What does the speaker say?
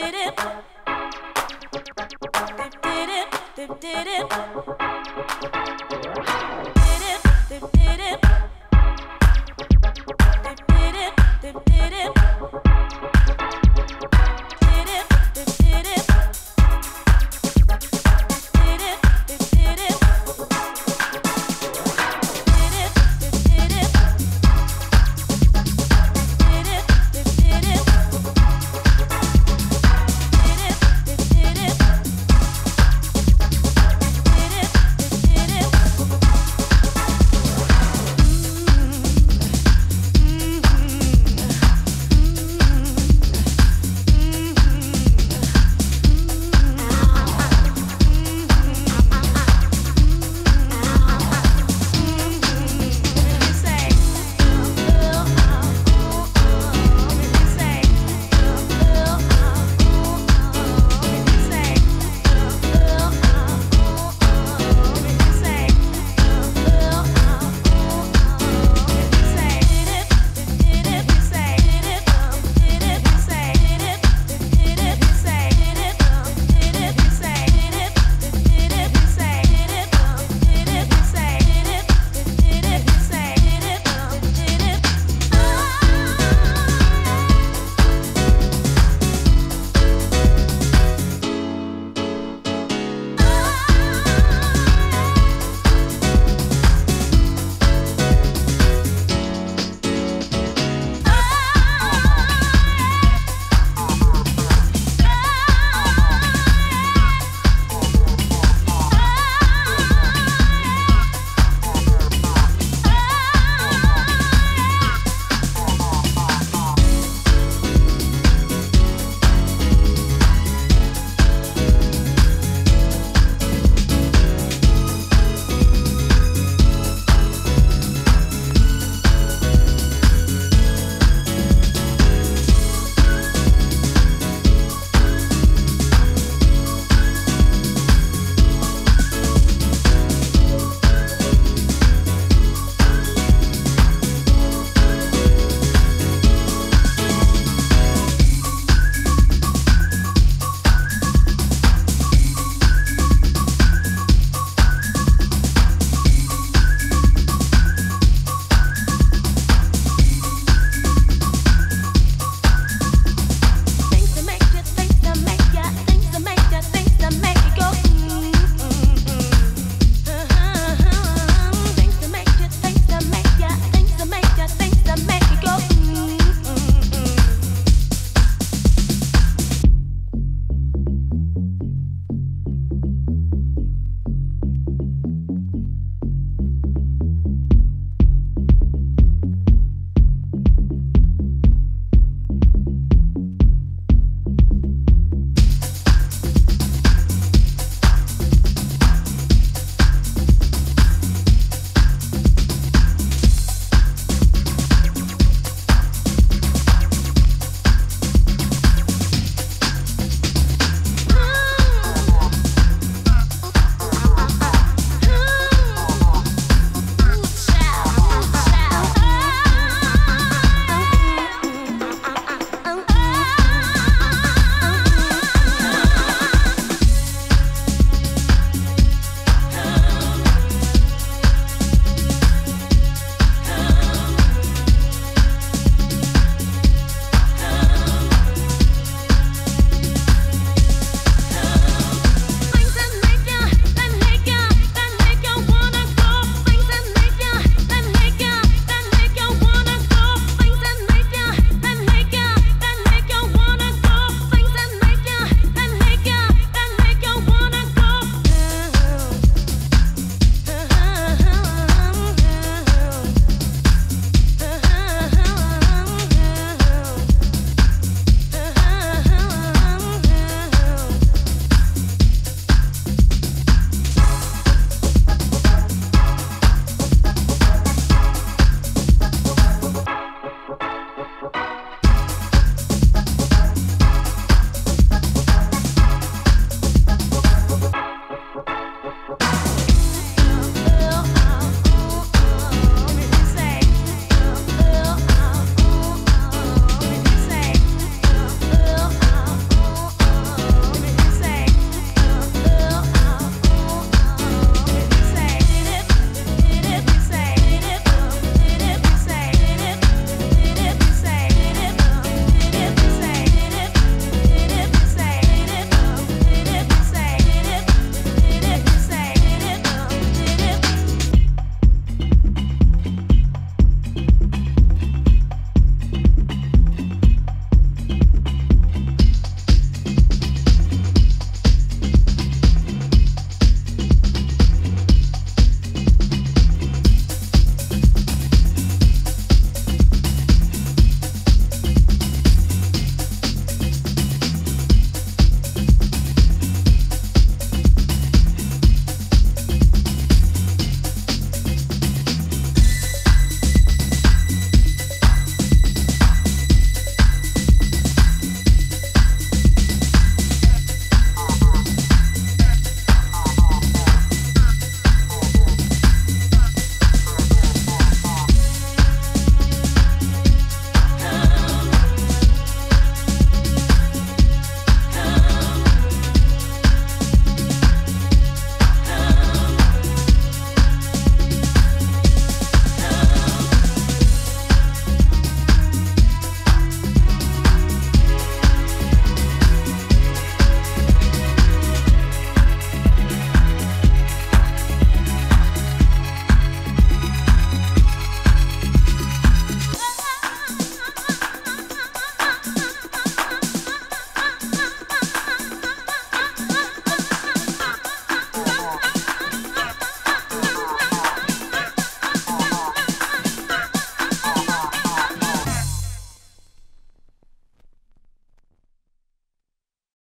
did it. They did it. They did it.